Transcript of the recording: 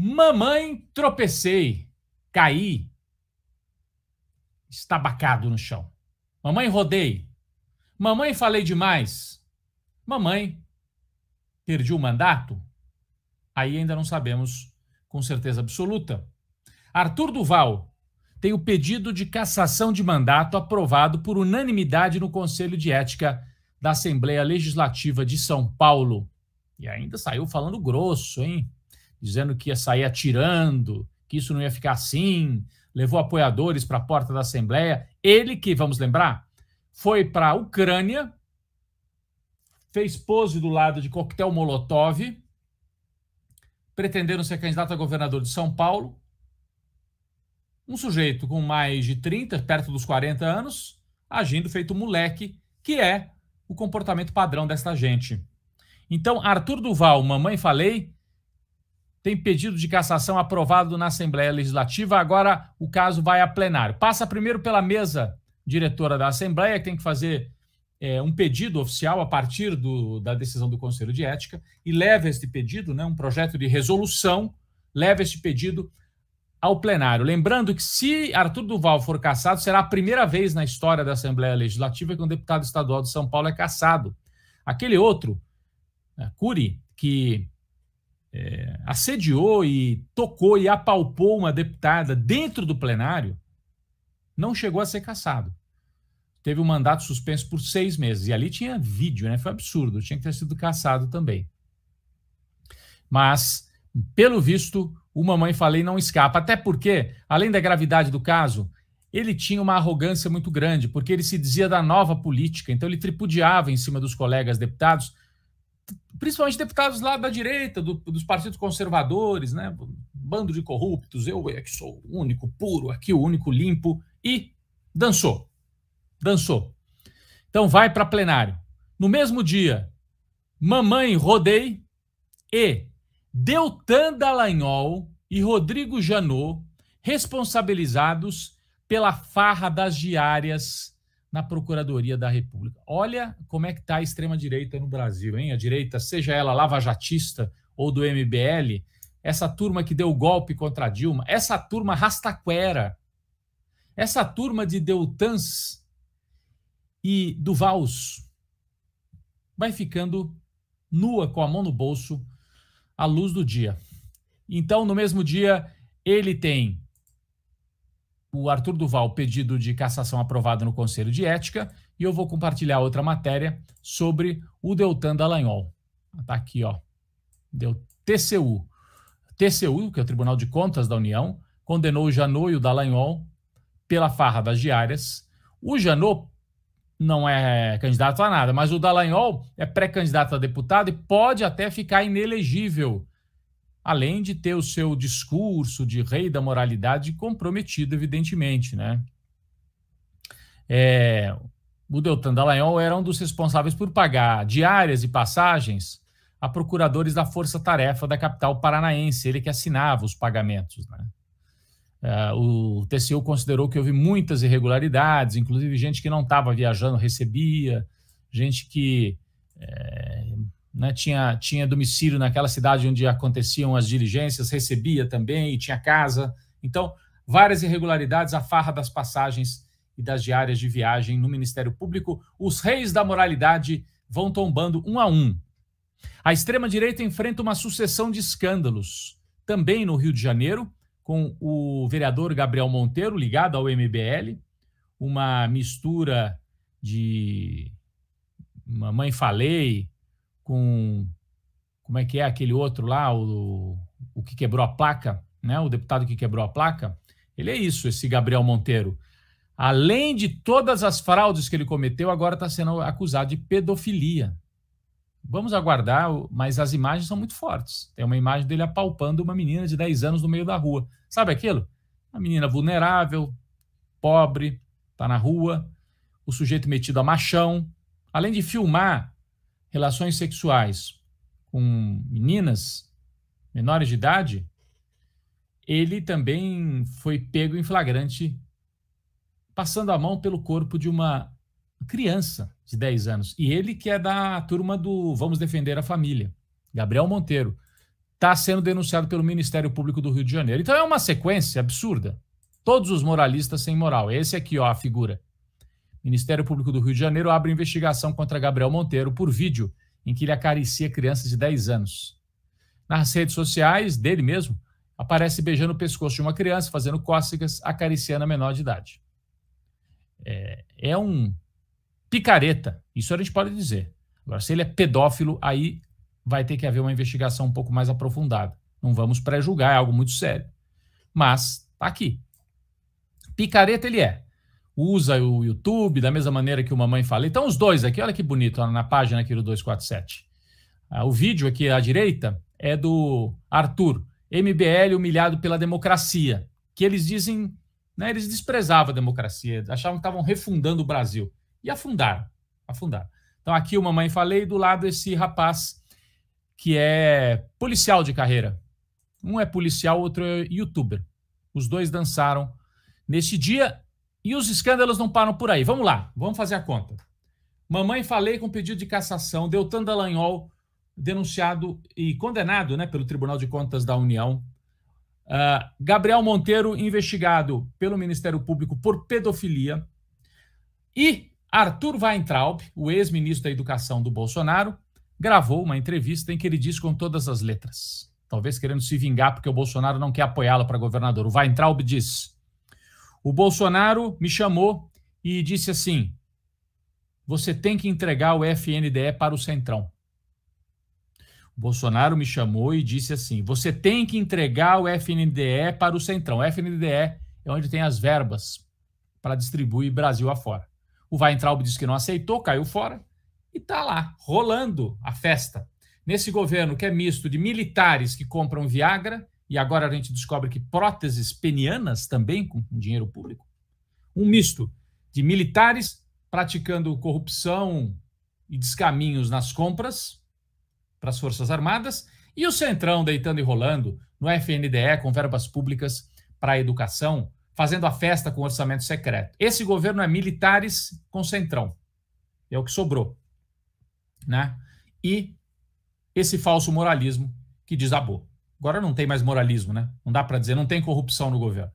Mamãe, tropecei, caí, estabacado no chão. Mamãe, rodei. Mamãe, falei demais. Mamãe, perdi o mandato? Aí ainda não sabemos com certeza absoluta. Arthur Duval tem o pedido de cassação de mandato aprovado por unanimidade no Conselho de Ética da Assembleia Legislativa de São Paulo. E ainda saiu falando grosso, hein? Dizendo que ia sair atirando, que isso não ia ficar assim, levou apoiadores para a porta da Assembleia. Ele que, vamos lembrar, foi para a Ucrânia, fez pose do lado de coquetel Molotov, pretendendo ser candidato a governador de São Paulo. Um sujeito com mais de 30, perto dos 40 anos, agindo feito moleque, que é o comportamento padrão desta gente. Então, Arthur Duval, mamãe falei, tem pedido de cassação aprovado na Assembleia Legislativa. Agora o caso vai a plenário. Passa primeiro pela mesa diretora da Assembleia, que tem que fazer é, um pedido oficial a partir do, da decisão do Conselho de Ética e leva este pedido, né, um projeto de resolução, leva este pedido ao plenário. Lembrando que se Arthur Duval for cassado, será a primeira vez na história da Assembleia Legislativa que um deputado estadual de São Paulo é cassado. Aquele outro, né, Curi, que é, assediou e tocou e apalpou uma deputada dentro do plenário, não chegou a ser cassado. Teve um mandato suspenso por seis meses. E ali tinha vídeo, né? Foi absurdo. Tinha que ter sido cassado também. Mas, pelo visto, o Mamãe Falei não escapa. Até porque, além da gravidade do caso, ele tinha uma arrogância muito grande, porque ele se dizia da nova política. Então, ele tripudiava em cima dos colegas deputados principalmente deputados lá da direita, do, dos partidos conservadores, né? Bando de corruptos, eu é que sou o único puro aqui, o único limpo, e dançou. Dançou. Então vai para plenário. No mesmo dia, Mamãe Rodei e Deltan Dallagnol e Rodrigo Janot responsabilizados pela farra das diárias na Procuradoria da República. Olha como é que está a extrema-direita no Brasil, hein? A direita, seja ela lavajatista ou do MBL, essa turma que deu golpe contra Dilma, essa turma rastaquera, essa turma de Deltans e Duvals vai ficando nua com a mão no bolso à luz do dia. Então, no mesmo dia, ele tem o Arthur Duval pedido de cassação aprovado no Conselho de Ética e eu vou compartilhar outra matéria sobre o Deltan Dallagnol. Está aqui, ó. Deu TCU. TCU, que é o Tribunal de Contas da União, condenou o Janot e o Dallagnol pela farra das diárias. O Janot não é candidato a nada, mas o Dallagnol é pré-candidato a deputado e pode até ficar inelegível além de ter o seu discurso de rei da moralidade comprometido, evidentemente, né? É, o Deltan Dallagnol era um dos responsáveis por pagar diárias e passagens a procuradores da Força Tarefa da capital paranaense, ele que assinava os pagamentos, né? É, o TCU considerou que houve muitas irregularidades, inclusive gente que não estava viajando recebia, gente que é, né, tinha, tinha domicílio naquela cidade onde aconteciam as diligências, recebia também, e tinha casa. Então, várias irregularidades, a farra das passagens e das diárias de viagem no Ministério Público. Os reis da moralidade vão tombando um a um. A extrema-direita enfrenta uma sucessão de escândalos, também no Rio de Janeiro, com o vereador Gabriel Monteiro, ligado ao MBL, uma mistura de Mamãe Falei, com como é que é aquele outro lá, o, o que quebrou a placa, né? O deputado que quebrou a placa. Ele é isso, esse Gabriel Monteiro. Além de todas as fraudes que ele cometeu, agora está sendo acusado de pedofilia. Vamos aguardar, mas as imagens são muito fortes. Tem uma imagem dele apalpando uma menina de 10 anos no meio da rua. Sabe aquilo? Uma menina vulnerável, pobre, está na rua, o sujeito metido a machão. Além de filmar relações sexuais com meninas menores de idade, ele também foi pego em flagrante passando a mão pelo corpo de uma criança de 10 anos. E ele que é da turma do Vamos Defender a Família, Gabriel Monteiro. está sendo denunciado pelo Ministério Público do Rio de Janeiro. Então é uma sequência absurda. Todos os moralistas sem moral. Esse aqui, ó, a figura. Ministério Público do Rio de Janeiro abre investigação contra Gabriel Monteiro por vídeo em que ele acaricia crianças de 10 anos. Nas redes sociais dele mesmo, aparece beijando o pescoço de uma criança, fazendo cócegas, acariciando a menor de idade. É, é um picareta, isso a gente pode dizer. Agora, se ele é pedófilo, aí vai ter que haver uma investigação um pouco mais aprofundada. Não vamos pré-julgar, é algo muito sério. Mas tá aqui. Picareta ele é. Usa o YouTube da mesma maneira que o Mamãe fala. Então, os dois aqui, olha que bonito na página aqui do 247. Ah, o vídeo aqui à direita é do Arthur, MBL humilhado pela democracia, que eles dizem, né, eles desprezavam a democracia, achavam que estavam refundando o Brasil. E afundaram, afundaram. Então aqui o Mamãe Falei, do lado esse rapaz que é policial de carreira. Um é policial, outro é youtuber. Os dois dançaram neste dia e os escândalos não param por aí. Vamos lá, vamos fazer a conta. Mamãe Falei com pedido de cassação, Deltan Dallagnol denunciado e condenado né, pelo Tribunal de Contas da União. Uh, Gabriel Monteiro, investigado pelo Ministério Público por pedofilia. E Arthur Weintraub, o ex-ministro da Educação do Bolsonaro, gravou uma entrevista em que ele diz com todas as letras, talvez querendo se vingar porque o Bolsonaro não quer apoiá-lo para governador. O Weintraub diz: O Bolsonaro me chamou e disse assim: você tem que entregar o FNDE para o Centrão. Bolsonaro me chamou e disse assim: você tem que entregar o FNDE para o Centrão. O FNDE é onde tem as verbas para distribuir Brasil afora. O Weintraub disse que não aceitou, caiu fora e está lá, rolando a festa. Nesse governo que é misto de militares que compram Viagra, e agora a gente descobre que próteses penianas também com dinheiro público. Um misto de militares praticando corrupção e descaminhos nas compras para as Forças Armadas, e o Centrão deitando e rolando no FNDE com verbas públicas para a educação, fazendo a festa com orçamento secreto. Esse governo é militares com Centrão. É o que sobrou. Né? E esse falso moralismo que desabou. Agora não tem mais moralismo, né? Não dá para dizer, não tem corrupção no governo.